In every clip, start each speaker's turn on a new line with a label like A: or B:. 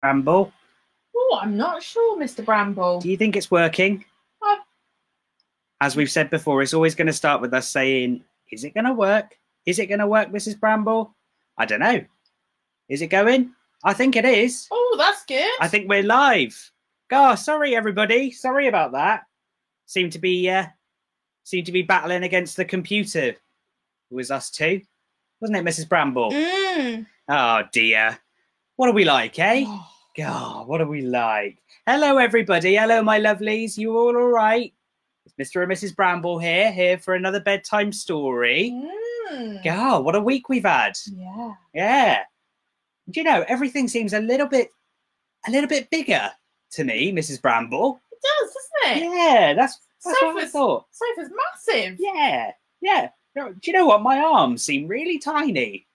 A: Bramble.
B: Oh, I'm not sure, Mr. Bramble.
A: Do you think it's working?
B: Uh,
A: As we've said before, it's always going to start with us saying, Is it going to work? Is it going to work, Mrs. Bramble? I don't know. Is it going? I think it is.
B: Oh, that's good.
A: I think we're live. Oh, sorry, everybody. Sorry about that. Seem to be uh, seem to be battling against the computer. It was us two, wasn't it, Mrs. Bramble?
B: Mm.
A: Oh dear. What are we like, eh? God, what are we like? Hello, everybody. Hello, my lovelies. You all all right? It's Mr. and Mrs. Bramble here, here for another bedtime story.
B: mm.
A: God, what a week we've had.
B: Yeah.
A: Yeah. Do you know, everything seems a little bit, a little bit bigger to me, Mrs. Bramble.
B: It does, doesn't it?
A: Yeah, that's, that's what I
B: Sofa's-
A: thought.
B: Sofa's massive.
A: Yeah, yeah. Do you know what? My arms seem really tiny.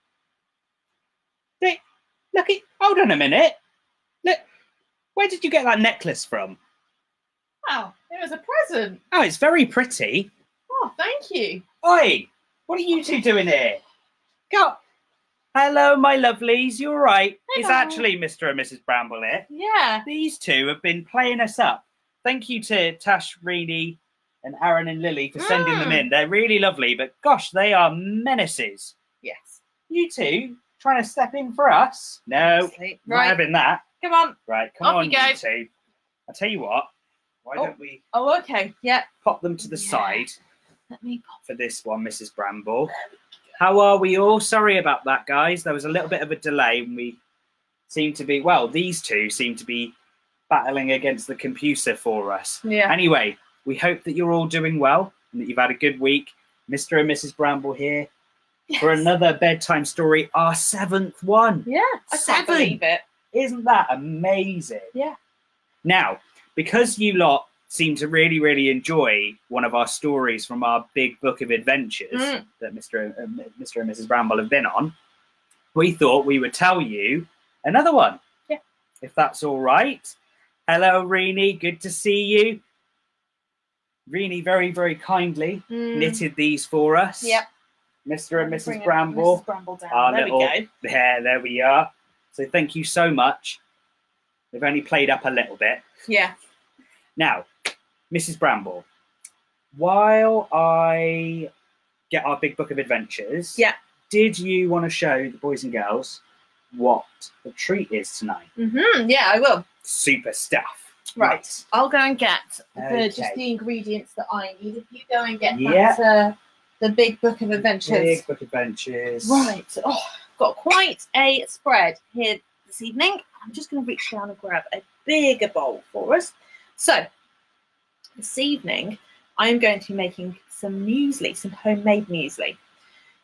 A: Look, look. Hold on a minute. Look, where did you get that necklace from?
B: Wow, it was a present.
A: Oh, it's very pretty.
B: Oh, thank you.
A: Oi, what are you two doing here? Go. Hello, my lovelies. You all right? It's
B: Hello.
A: actually Mr. and Mrs. Bramble here.
B: Yeah.
A: These two have been playing us up. Thank you to Tash, Reedy, and Aaron and Lily for sending them
B: Mm.
A: in. They're really lovely, but gosh, they are menaces.
B: Yes.
A: You two trying to step in for us? No,
B: Sleep.
A: not having that.
B: Come on.
A: Right, come
B: Off
A: on,
B: you
A: you,
B: go.
A: two. I'll tell you what. Why
B: Oh.
A: don't we
B: Oh, okay. Yeah.
A: pop them to the
B: Yeah.
A: side
B: Let me pop.
A: for this one, Mrs. Bramble? How are we all? Sorry about that, guys. There was a little bit of a delay and we seem to be, well, these two seem to be battling against the computer for us.
B: Yeah.
A: Anyway, we hope that you're all doing well and that you've had a good week. Mr. and Mrs. Bramble here for another bedtime story, our seventh one.
B: Yeah. I can't
A: Seven.
B: believe it.
A: Isn't that amazing?
B: Yeah.
A: Now, because you lot seem to really, really enjoy one of our stories from our big book of adventures
B: Mm.
A: that Mr. and, uh, Mr. and Mrs. Bramble have been on, we thought we would tell you another one.
B: Yeah.
A: If that's all right. Hello, Reenie. Good to see you. Reenie very, very kindly
B: Mm.
A: knitted these for us.
B: Yep.
A: Mr. and Mrs. Bramble.
B: Mrs. Bramble down.
A: Our
B: there
A: little-
B: we go.
A: There, there we are. So thank you so much. They've only played up a little bit.
B: Yeah.
A: Now, Mrs. Bramble, while I get our big book of adventures,
B: Yeah.
A: did you want to show the boys and girls what the treat is tonight?
B: hmm Yeah, I will.
A: Super stuff.
B: Right. I'll go and get the, just the ingredients that I need. If you go and get
A: Yeah.
B: that, uh, the big book of adventures.
A: Big book of adventures.
B: Right. Oh, got quite a spread here this evening. I'm just going to reach down and grab a bigger bowl for us. So, this evening, I'm going to be making some muesli, some homemade muesli.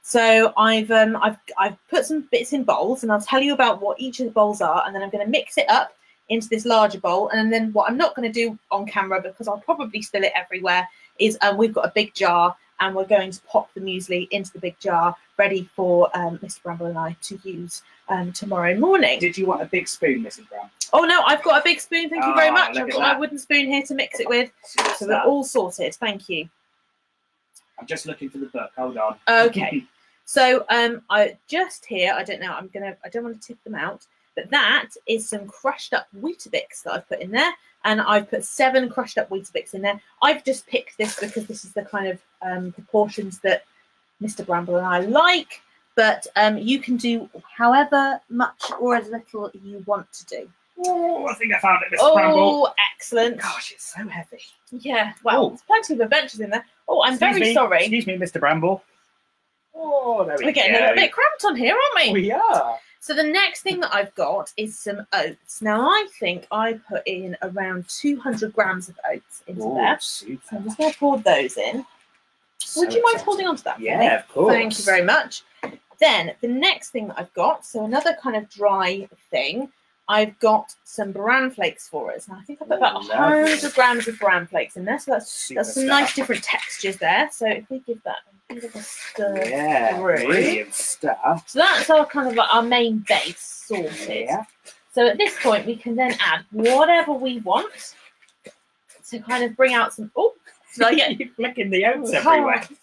B: So I've um, I've I've put some bits in bowls, and I'll tell you about what each of the bowls are, and then I'm going to mix it up into this larger bowl. And then what I'm not going to do on camera because I'll probably spill it everywhere is um, we've got a big jar, and we're going to pop the muesli into the big jar, ready for um, Mr. Bramble and I to use um, tomorrow morning.
A: Did you want a big spoon, Mrs. Bramble?
B: Oh no, I've got a big spoon. Thank you very
A: Ah,
B: much.
A: look
B: I've
A: at
B: got my
A: that.
B: wooden spoon here to mix it with, so we're all sorted. Thank you.
A: I'm just looking for the book. Hold on.
B: Okay. So um, I just here. I don't know. I'm gonna. I don't want to tip them out, but that is some crushed up Weetabix that I've put in there, and I've put seven crushed up Weetabix in there. I've just picked this because this is the kind of um, proportions that Mr. Bramble and I like. But um, you can do however much or as little you want to do.
A: oh, I think I found it. Bramble.
B: Oh, excellent!
A: Gosh, it's so heavy.
B: Yeah. Well,
A: Oh.
B: there's plenty of adventures in there. Oh, I'm
A: Excuse
B: very
A: me.
B: sorry.
A: Excuse me, Mr. Bramble. Oh, there we
B: We're getting a little bit cramped on here, aren't we?
A: We are.
B: So the next thing that I've got is some oats. Now I think I put in around 200 grams of oats into
A: Oh,
B: there. So
A: super.
B: I'm just going to pour those in. Would you mind
A: exciting.
B: holding on to that for me?
A: Yeah, of course.
B: Thank you very much. Then the next thing that I've got, so another kind of dry thing, I've got some bran flakes for us. Now I think I put about
A: Oh,
B: 100
A: lovely.
B: grams of bran flakes in there. So that's
A: Super
B: that's some
A: stuff.
B: nice different textures there. So if we give that a bit of a stir.
A: Yeah,
B: through.
A: brilliant stuff.
B: So that's our kind of like our main base sorted.
A: Yeah.
B: So at this point, we can then add whatever we want to kind of bring out some. Oh, did I get?
A: You're flicking the oats everywhere.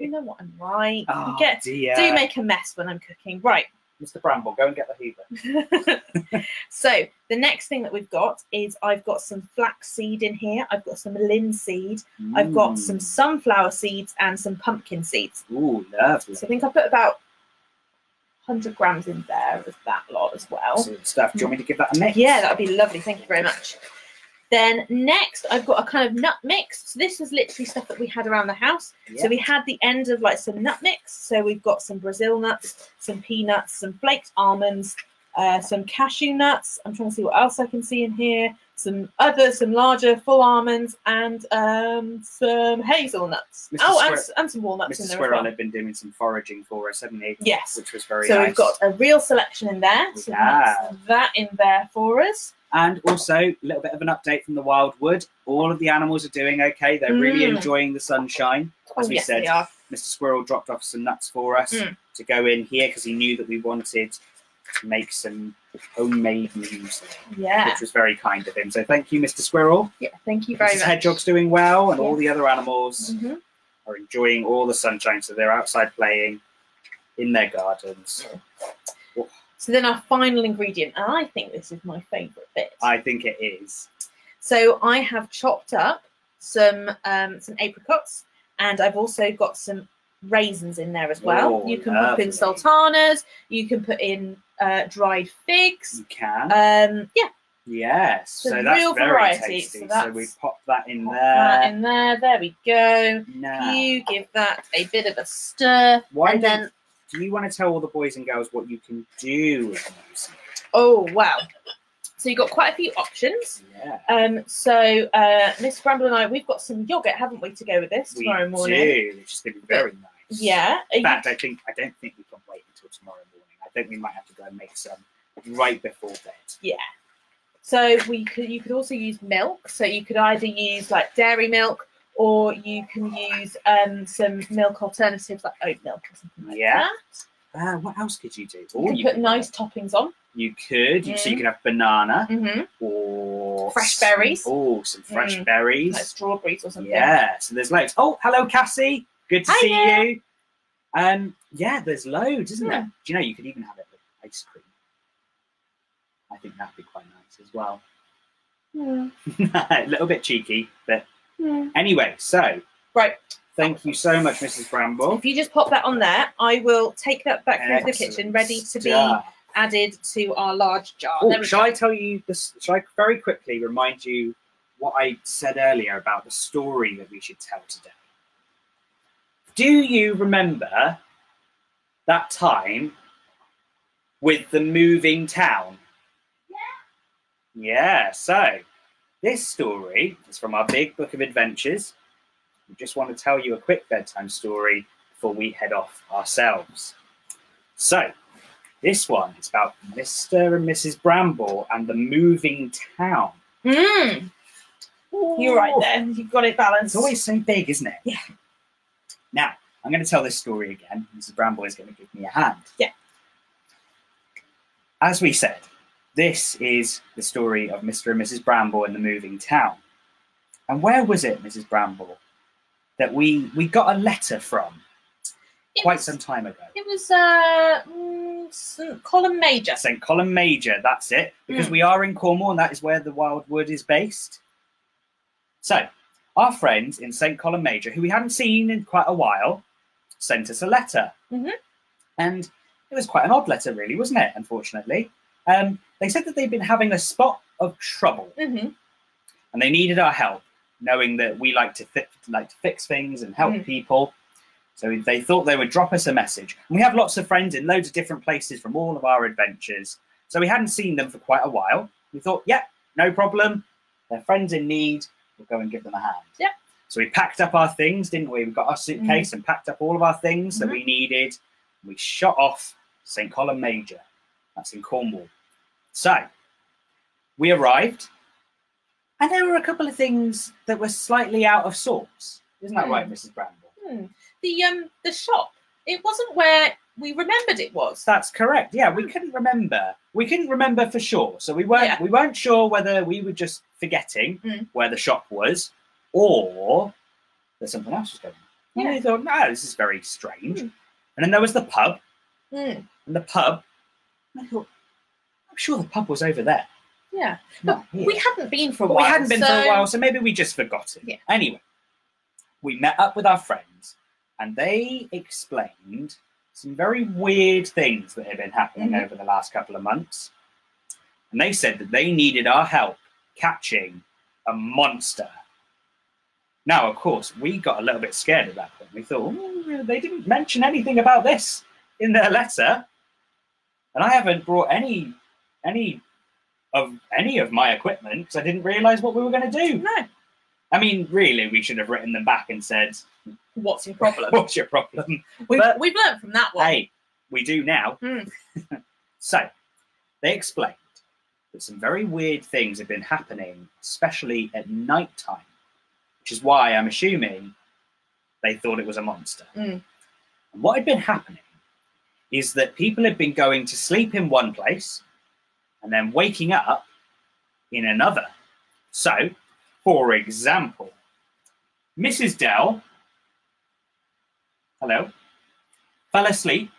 B: You know what I'm right.
A: oh,
B: get
A: dear.
B: do make a mess when I'm cooking. Right.
A: Mr. Bramble, go and get the Hoover.
B: so the next thing that we've got is I've got some flax seed in here. I've got some linseed. I've got some
A: Mm.
B: sunflower seeds and some pumpkin seeds.
A: Ooh, lovely.
B: So I think I put about 100 grams in there of that lot as well.
A: Excellent stuff. Do you want me to give that a mix?
B: Yeah, that would be lovely. Thank you very much. Then next, I've got a kind of nut mix. So this was literally stuff that we had around the house.
A: Yeah.
B: So we had the end of like some nut mix. So we've got some Brazil nuts, some peanuts, some flaked almonds, uh, some cashew nuts. I'm trying to see what else I can see in here. Some other, some larger full almonds, and um, some hazelnuts.
A: Mr.
B: Oh, and, and some walnuts
A: Mr. Squirrel
B: well.
A: had been doing some foraging for us, hadn't he?
B: Yes.
A: Which was very
B: So
A: nice.
B: we've got a real selection in there.
A: We
B: So that's that in there for us.
A: And also a little bit of an update from the Wild Wood. All of the animals are doing okay. They're really
B: Mm.
A: enjoying the sunshine. As
B: Oh,
A: we
B: yes,
A: said. Mr. Squirrel dropped off some nuts for us
B: Mm.
A: to go in here because he knew that we wanted to make some homemade muesli,
B: Yeah.
A: which was very kind of him. So thank you, Mr. Squirrel.
B: Yeah. Thank you very
A: Mrs.
B: much.
A: Hedgehog's doing well, and all the other animals
B: Mhm.
A: are enjoying all the sunshine. So they're outside playing in their gardens.
B: So then our final ingredient, and I think this is my favourite bit.
A: I think it is.
B: So I have chopped up some um, some apricots, and I've also got some raisins in there as well.
A: Oh,
B: you can put in sultanas. You can put in uh, dried figs.
A: You can.
B: Um, yeah,
A: yes.
B: so
A: So that's
B: real
A: very
B: variety.
A: tasty.
B: So
A: So, we pop that in
B: pop
A: there.
B: that in there. There we go.
A: now,
B: You give that a bit of a stir,
A: why
B: and then
A: do you want to tell all the boys and girls what you can do with muesli?
B: oh wow! So you've got quite a few options.
A: Yeah.
B: Um, so uh, Miss Bramble and I, we've got some yogurt, haven't we, to go with this
A: We
B: tomorrow morning?
A: do, which is going to be very nice.
B: Yeah. Are
A: In
B: you-
A: fact, I think I don't think we can wait until tomorrow morning. I think we might have to go and make some right before bed. Yeah.
B: So we could you could also use milk. So you could either use like dairy milk or you can use um, some milk alternatives like oat milk or something like
A: Yeah.
B: that.
A: Uh, what else could you do?
B: You
A: you
B: put
A: could-
B: nice toppings on.
A: You could. You- So you
B: Mm.
A: can have banana
B: Mm-hmm.
A: or
B: Fresh berries.
A: Oh, some fresh
B: Mm.
A: berries.
B: Like strawberries or something.
A: Yeah, so there's loads. Oh, hello, Cassie. Good to
B: Hi
A: see you. Um, yeah, there's loads, isn't
B: Yeah.
A: there? Do you know you could even have it with ice cream? I think that'd be quite nice as well.
B: Mm,
A: A little bit cheeky, but
B: mm.
A: anyway. So
B: Right.
A: thank you so much, Mrs. Bramble.
B: If you just pop that on there, I will take that back through the kitchen, ready to be
A: stuff.
B: added to our large jar.
A: Oh, shall
B: go.
A: I tell you this? Shall I very quickly remind you what I said earlier about the story that we should tell today? Do you remember that time with the moving town? Yeah. Yeah. So this story is from our big book of adventures. We just want to tell you a quick bedtime story before we head off ourselves. So this one is about Mr. and Mrs. Bramble and the moving town.
B: Mm, you're right there. You've got it balanced.
A: It's always so big, isn't it?
B: Yeah.
A: Now, I'm going to tell this story again. Mrs. Bramble is going to give me a hand.
B: Yeah.
A: As we said, this is the story of Mr. and Mrs. Bramble and the moving town. And where was it, Mrs. Bramble, that we we got a letter from
B: It
A: quite
B: was-
A: some time ago?
B: It was uh, mm, St. Columb Major.
A: St. Columb Major, that's it, because
B: Mm.
A: we are in Cornwall and that is where the Wild Wood is based. So, our friends in St. Columb Major, who we hadn't seen in quite a while, sent us a letter.
B: Mhm.
A: And it was quite an odd letter, really, wasn't it? Unfortunately. Um, they said that they'd been having a spot of trouble
B: hmm
A: and they needed our help, knowing that we like to fi- like to fix things and help
B: Mm.
A: people. So they thought they would drop us a message. And we have lots of friends in loads of different places from all of our adventures. So we hadn't seen them for quite a while. We thought, yep, no problem. They're friends in need. We'll go and give them a hand.
B: Yep.
A: So we packed up our things, didn't we? We got our suitcase and packed up all of our things that
B: Mhm.
A: we needed. We shot off St. Columb Major. That's in Cornwall. So we arrived, and there were a couple of things that were slightly out of sorts. Isn't that
B: Hmm.
A: right, Mrs. Bramble?
B: Hmm. The um the shop. It wasn't where we remembered it was.
A: That's correct. Yeah, we couldn't remember. We couldn't remember for sure. So we weren't
B: Yeah.
A: we weren't sure whether we were just forgetting
B: Mm.
A: where the shop was or that something else was going on. And
B: Yeah.
A: we thought, no, this is very strange.
B: Mm.
A: And then there was the pub,
B: Hmm.
A: and the pub I thought, I'm sure the pub was over there.
B: Yeah.
A: Here.
B: We hadn't been for a
A: But
B: while.
A: we hadn't been for a while, so maybe we just forgot it.
B: Yeah.
A: Anyway, we met up with our friends and they explained some very weird things that had been happening
B: Mhm.
A: over the last couple of months. And they said that they needed our help catching a monster. Now, of course, we got a little bit scared at that point. We thought, "Ooh, they didn't mention anything about this in their letter. And I haven't brought any any of any of my equipment because I didn't realise what we were going to do.
B: No.
A: I mean, really, we should have written them back and said,
B: What's your problem?
A: "What's your problem?"
B: We've,
A: But-
B: we've learned from that one.
A: Hey, we do now.
B: Hmm.
A: so, they explained that some very weird things have been happening, especially at night time, which is why I'm assuming they thought it was a monster.
B: Mm.
A: And what had been happening is that people had been going to sleep in one place and then waking up in another. So, for example, Mrs. Dell, hello, fell asleep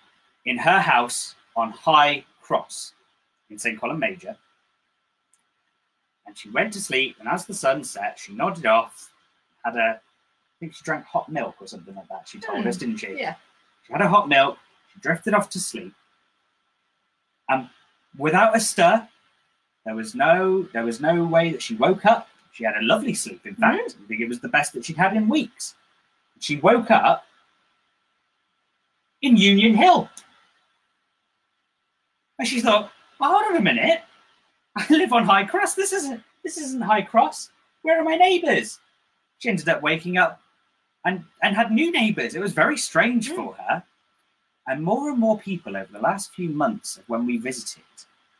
A: in her house on High Cross in St. Columb Major. And she went to sleep, and as the sun set, she nodded off, had a, I think she drank hot milk or something like that. She told
B: Hmm.
A: us, didn't she?
B: Yeah.
A: She had a hot milk, she drifted off to sleep. And without a stir, there was no there was no way that she woke up. She had a lovely sleep, in fact. I think it was the best that she'd had in weeks. She woke up in Union Hill. And she thought, well, hold on a minute. I live on High Cross. This isn't this isn't High Cross. Where are my neighbours? She ended up waking up and, and had new neighbours. It was very strange
B: Mm.
A: for her. And more and more people over the last few months of when we visited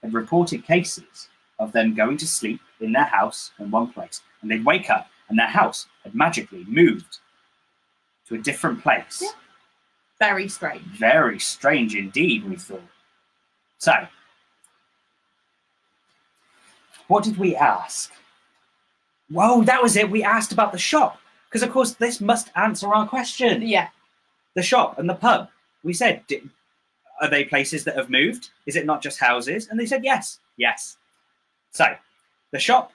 A: had reported cases of them going to sleep in their house in one place. And they'd wake up and their house had magically moved to a different place.
B: Yeah. Very strange.
A: Very strange indeed, we thought. So, what did we ask? Whoa, that was it. We asked about the shop. Because, of course, this must answer our question.
B: Yeah.
A: The shop and the pub. We said, are they places that have moved? Is it not just houses? And they said, yes, yes. So, the shop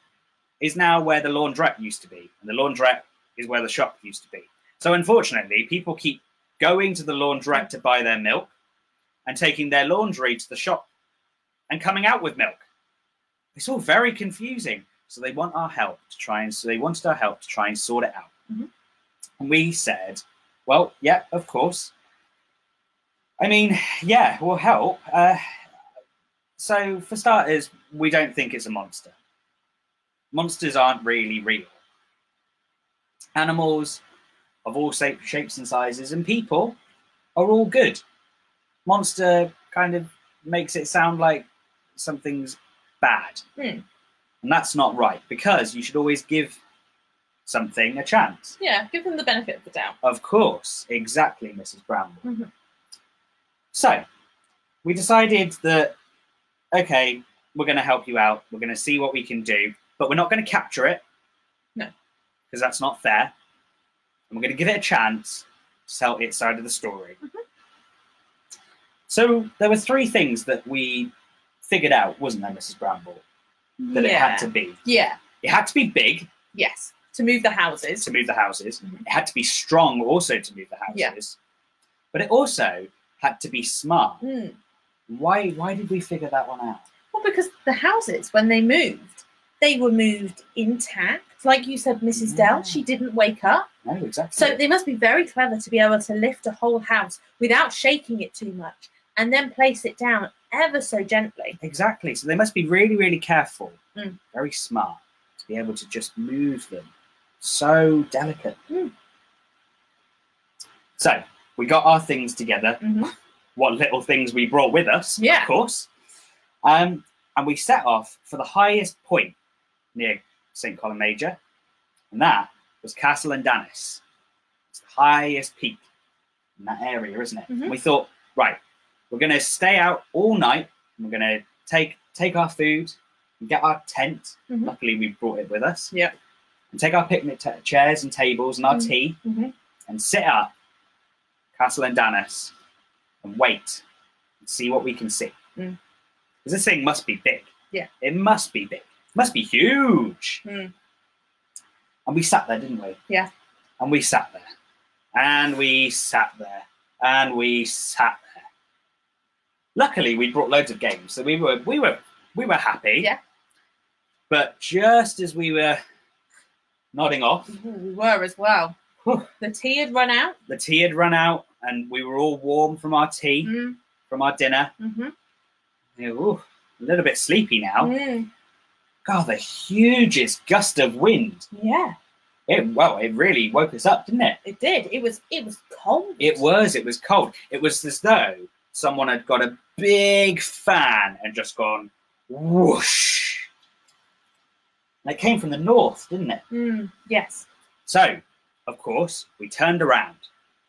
A: is now where the laundrette used to be, and the laundrette is where the shop used to be. So, unfortunately, people keep going to the laundrette to buy their milk and taking their laundry to the shop and coming out with milk. It's all very confusing. So they want our help to try and so they wanted our help to try and sort it out.
B: Mhm.
A: And we said, well, yeah, of course. I mean, yeah, we'll help. Uh, so for starters, we don't think it's a monster. Monsters aren't really real. Animals of all shape, shapes and sizes and people are all good. Monster kind of makes it sound like something's bad.
B: Hmm.
A: And that's not right because you should always give something a chance.
B: Yeah. Give them the benefit of the doubt.
A: Of course, exactly, Mrs. Bramble.
B: Mhm.
A: So, we decided that, okay, we're going to help you out. We're going to see what we can do, but we're not going to capture it.
B: No.
A: Because that's not fair. And we're going to give it a chance to tell its side of the story.
B: Mhm.
A: So, there were three things that we figured out, wasn't there, Mrs. Bramble? That it had to be.
B: Yeah.
A: It had to be big
B: Yes. To move the houses.
A: to move the houses.
B: Mhm.
A: It had to be strong also to move the houses.
B: Yeah.
A: houses. But it also had to be smart.
B: Hmm.
A: Why why did we figure that one out?
B: Well, because the houses, when they moved, they were moved intact. Like you said, Mrs.
A: Yeah.
B: Dell, she didn't wake up.
A: No, exactly.
B: So they must be very clever to be able to lift a whole house without shaking it too much and then place it down ever so gently.
A: exactly. So they must be really, really careful,
B: Mm.
A: very smart to be able to just move them so delicate.
B: Mm.
A: So we got our things together.
B: Mhm.
A: What little things we brought with us,
B: Yeah.
A: of course. Um, and we set off for the highest point near St. Columb Major, and that was Castle an Dinas. It's the highest peak in that area, isn't it?
B: Mhm.
A: We thought, right, we're going to stay out all night. And we're going to take take our food and get our tent.
B: Mhm.
A: Luckily, we brought it with us.
B: Yep.
A: And take our picnic ta- chairs and tables and our
B: Mhm.
A: tea
B: Mhm.
A: and sit up Castle an Dinas and wait and see what we can see.
B: Mm.
A: This thing must be big.
B: Yeah.
A: It must be big. It must be huge.
B: Mm.
A: And we sat there, didn't we?
B: Yeah.
A: And we sat there. And we sat there. And we sat there. Luckily, we brought loads of games, so we were we were we were happy.
B: Yeah.
A: But just as we were nodding off,
B: we were as well. The tea had run out.
A: the tea had run out, and we were all warm from our tea,
B: Mm,
A: from our dinner.
B: hmm
A: Yeah, ooh, a little bit sleepy now.
B: Mm,
A: God, the hugest gust of wind.
B: yeah,
A: It well, it really woke us up, didn't it?
B: it did. It was it was cold.
A: It was. It was cold. It was as though someone had got a big fan and just gone whoosh. And it came from the north, didn't it?
B: Mm, yes.
A: So, of course, we turned around.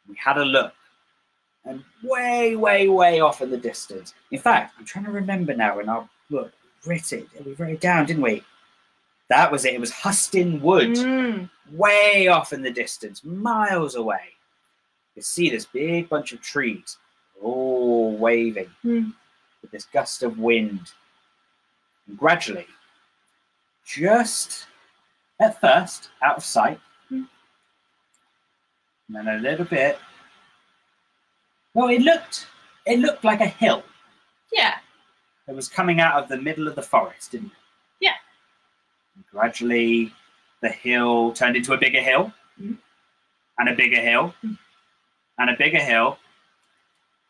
A: We had a look. And way, way, way off in the distance. In fact, I'm trying to remember now in our book, we writ it. We wrote it down, didn't we? That was it. It was Hustyn Wood.
B: Mm,
A: way off in the distance, miles away. You see this big bunch of trees all waving
B: Hmm.
A: with this gust of wind. And gradually, just at first out of sight. And then a little bit. Well, it looked it looked like a hill
B: yeah.
A: It was coming out of the middle of the forest, didn't it?
B: Yeah.
A: And gradually, the hill turned into a bigger hill,
B: Mhm.
A: and a bigger hill,
B: Mhm.
A: and a bigger hill,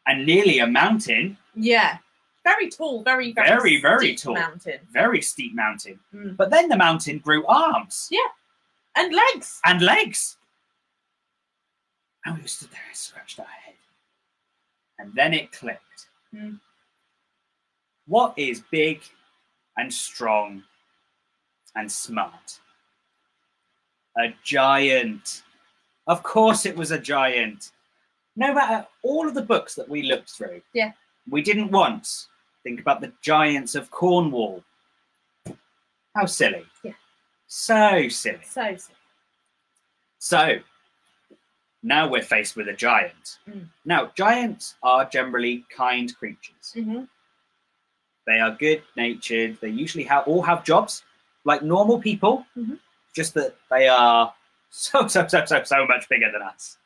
A: and nearly a mountain,
B: Yeah. Very tall. Very very
A: Very, very
B: steep
A: tall.
B: mountain
A: very steep mountain.
B: Mm.
A: But then the mountain grew arms Yeah.
B: and legs.
A: and legs. And we stood there and scratched our head. And then it clicked.
B: Mm.
A: What is big and strong and smart? A giant. Of course, it was a giant. No matter all of the books that we looked through,
B: Yeah.
A: we didn't once think about the giants of Cornwall. How silly.
B: Yeah.
A: So silly.
B: So sick.
A: So now we're faced with a giant.
B: Mm.
A: Now, giants are generally kind creatures.
B: hmm
A: They are good natured. They usually have all have jobs like normal people,
B: Mhm.
A: just that they are so so so so so much bigger than us,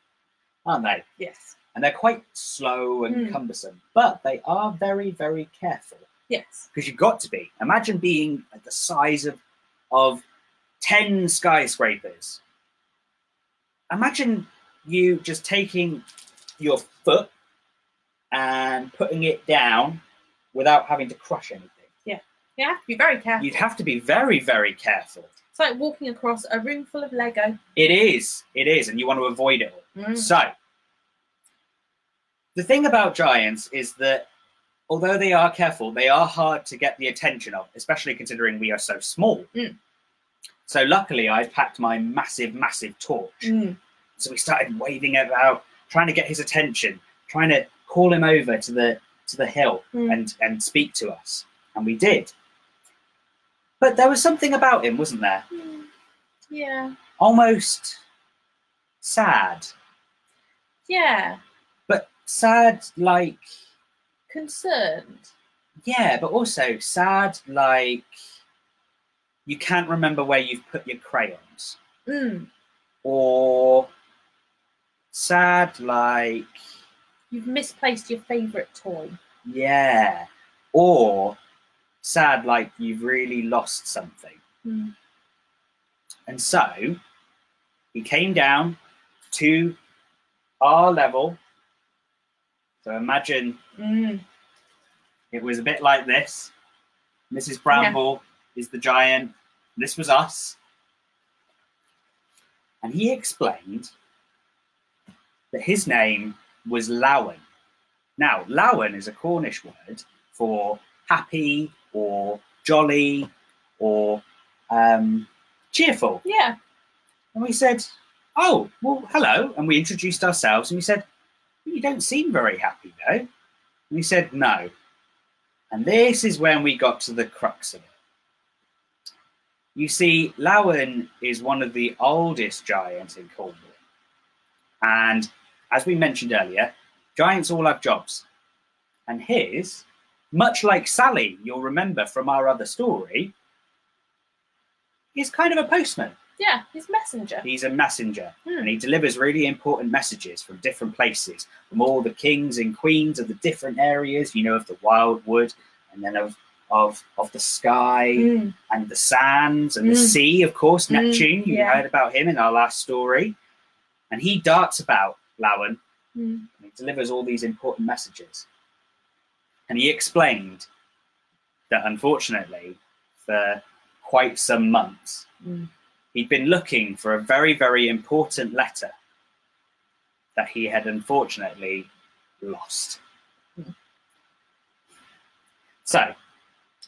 A: aren't they?
B: Yes.
A: And they're quite slow and
B: Mm.
A: cumbersome, but they are very very careful
B: Yes.
A: because you've got to be. Imagine being at the size of of ten skyscrapers. Imagine you just taking your foot and putting it down without having to crush anything. Yeah.
B: You have to be very careful.
A: You'd have to be very, very careful.
B: It's like walking across a room full of Lego.
A: It is, it is, and you want to avoid it all.
B: Mm.
A: So, the thing about giants is that although they are careful, they are hard to get the attention of, especially considering we are so small.
B: Mm.
A: So, luckily, I've packed my massive, massive torch.
B: Mm.
A: So we started waving about, trying to get his attention, trying to call him over to the to the hill
B: Mm.
A: and and speak to us, and we did. But there was something about him, wasn't there?
B: Mm. Yeah.
A: Almost sad,
B: Yeah.
A: but sad like
B: Concerned.
A: yeah, but also sad like you can't remember where you've put your crayons,
B: Mm.
A: or sad like
B: You've misplaced your favourite toy.
A: Yeah. Or sad like you've really lost something.
B: Mm.
A: And so he came down to our level. So imagine
B: Mm.
A: it was a bit like this. Mrs. Bramble is the giant. This was us. And he explained his name was Lowen. Now, Lowen is a Cornish word for happy or jolly or um, cheerful.
B: Yeah.
A: And we said, Oh, well, hello. And we introduced ourselves and we said, You don't seem very happy, though. And we said, No. And this is when we got to the crux of it. You see, Lowen is one of the oldest giants in Cornwall. And as we mentioned earlier, giants all have jobs. And his much like Sally, you'll remember from our other story, is kind of a postman.
B: Yeah, he's messenger.
A: He's a messenger
B: Hmm.
A: and he delivers really important messages from different places, from all the kings and queens of the different areas, you know, of the wildwood and then of of of the sky
B: Mm.
A: and the sands and the
B: Mm.
A: sea, of course,
B: Mm,
A: Neptune. You
B: yeah.
A: heard about him in our last story. And he darts about Lowen
B: Mm.
A: and he delivers all these important messages. And he explained that unfortunately, for quite some months,
B: Mm.
A: he'd been looking for a very, very important letter that he had unfortunately lost.
B: Mm.
A: So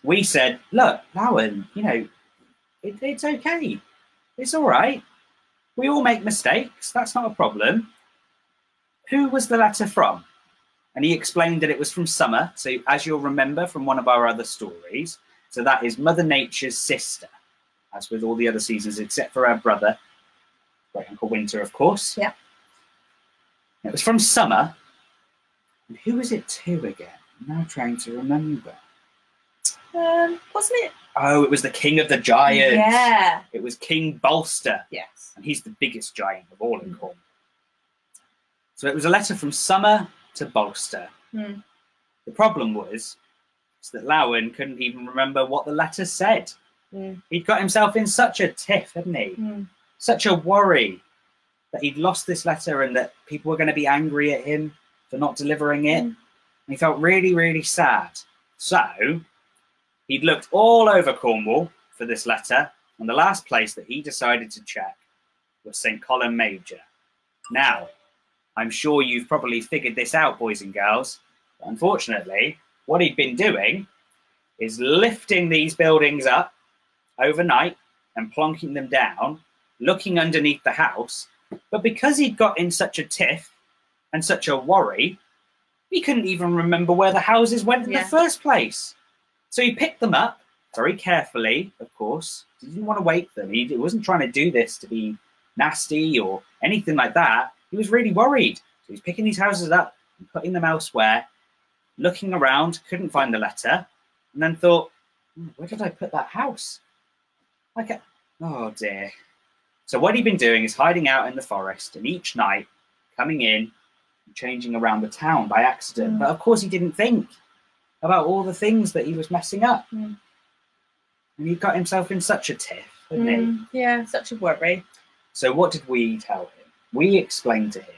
A: we said, Look, Lowen, you know, it, it's okay. It's all right. We all make mistakes. That's not a problem. Who was the letter from? And he explained that it was from Summer. So, as you'll remember from one of our other stories, so that is Mother Nature's sister, as with all the other seasons, except for her brother, Great Uncle Winter, of course.
B: Yeah.
A: It was from Summer. And who was it to again? I'm now trying to remember.
B: Um, wasn't it?
A: Oh, it was the King of the Giants.
B: Yeah.
A: It was King Bolster.
B: Yes.
A: and he's the biggest giant of all in. Cornwall. So it was a letter from Summer to Bolster.
B: Mm.
A: The problem was that Lowen couldn't even remember what the letter said.
B: Mm.
A: He'd got himself in such a tiff, hadn't he?
B: Mm.
A: Such a worry that he'd lost this letter and that people were going to be angry at him for not delivering it.
B: Mm.
A: And he felt really, really sad. So he'd looked all over Cornwall for this letter, and the last place that he decided to check was St. Columb Major. Now, I'm sure you've probably figured this out, boys and girls. Unfortunately, what he'd been doing is lifting these buildings up overnight and plonking them down, looking underneath the house. But because he'd got in such a tiff and such a worry, he couldn't even remember where the houses went in
B: Yeah.
A: the first place. So he picked them up very carefully, of course. He didn't want to wake them. He he wasn't trying to do this to be nasty or anything like that. He was really worried. So he's picking these houses up and putting them elsewhere, looking around, couldn't find the letter, and then thought, "Hmm, where did I put that house? Like, oh dear. So what he'd been doing is hiding out in the forest, and each night coming in and changing around the town by accident.
B: Mm.
A: But of course, he didn't think about all the things that he was messing up.
B: Mm.
A: And he got himself in such a tiff, didn't he?
B: Mm. Yeah, such a worry.
A: So what did we tell him? We explained to him.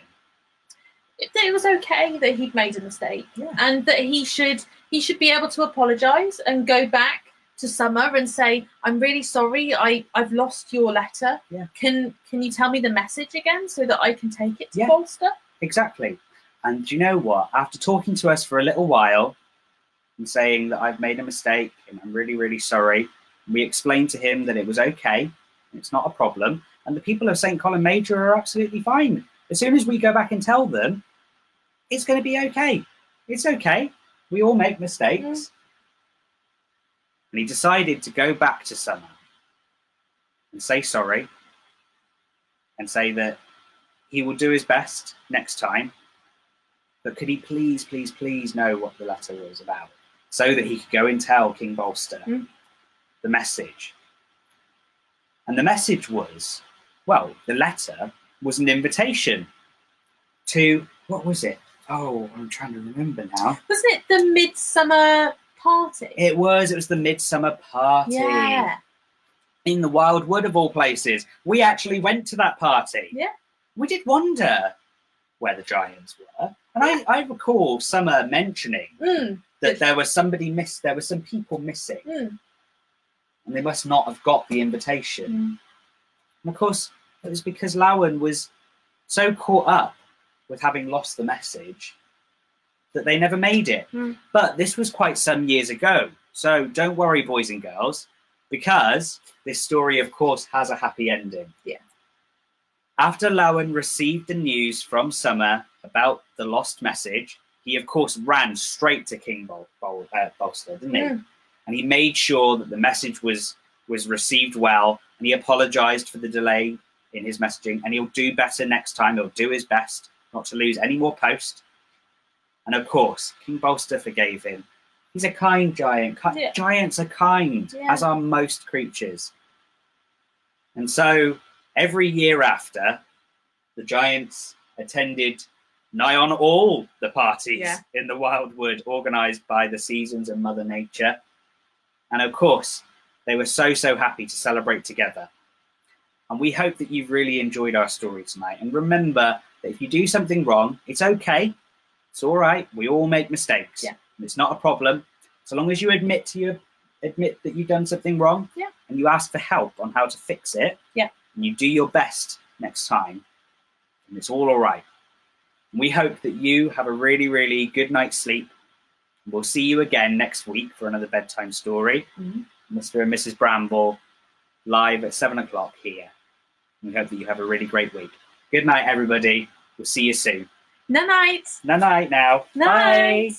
B: It, it was okay that he'd made a mistake,
A: Yeah.
B: and that he should he should be able to apologise and go back to Summer and say, "I'm really sorry. I I've lost your letter.
A: Yeah.
B: Can can you tell me the message again so that I can take it to
A: Yeah.
B: Bolster?"
A: Exactly. And do you know what? After talking to us for a little while and saying that I've made a mistake and I'm really, really sorry, we explained to him that it was okay, it's not a problem, and the people of St. Columb Major are absolutely fine. As soon as we go back and tell them, it's going to be okay. It's okay. We all make mistakes. And he decided to go back to Summer and say sorry and say that he will do his best next time. But could he please, please, please know what the letter was about so that he could go and tell King Bolster
B: Mm.
A: the message? And the message was well, the letter was an invitation to what was it? Oh, I'm trying to remember now.
B: Wasn't it the midsummer party?
A: It was, it was the midsummer party
B: yeah.
A: in the Wildwood of all places. We actually went to that party.
B: Yeah.
A: We did wonder where the giants were. And I, I recall Summer mentioning
B: Mm,
A: that there was somebody miss there were some people missing
B: mm,
A: and they must not have got the invitation.
B: mm.
A: And of course, it was because Lowen was so caught up with having lost the message that they never made it.
B: Mm.
A: But this was quite some years ago. So don't worry, boys and girls, because this story, of course, has a happy ending.
B: Yeah.
A: After Lowen received the news from Summer about the lost message, he, of course, ran straight to King Bol- Bol- uh, Bolster, didn't he?
B: Mm.
A: and he made sure that the message was was received well and he apologized for the delay in his messaging and he'll do better next time he'll do his best not to lose any more post and of course king bolster forgave him He's a kind giant. Ki-
B: Yeah.
A: Giants are kind,
B: Yeah.
A: as are most creatures. And so every year after, the giants attended nigh on all the parties
B: Yeah.
A: in the Wildwood organised by the seasons and Mother Nature. And of course, they were so, so happy to celebrate together. And we hope that you've really enjoyed our story tonight. And remember that if you do something wrong, it's okay. It's all right. We all make mistakes.
B: Yeah.
A: It's not a problem. So long as you admit to you admit that you've done something wrong
B: Yeah.
A: and you ask for help on how to fix it.
B: Yeah.
A: And you do your best next time. And it's all all right. We hope that you have a really, really good night's sleep. We'll see you again next week for another bedtime story.
B: Mhm.
A: Mr. and Mrs. Bramble live at seven o'clock here. We hope that you have a really great week. Good night, everybody. We'll see you soon.
B: Night night.
A: Night night now. Bye.
B: Night.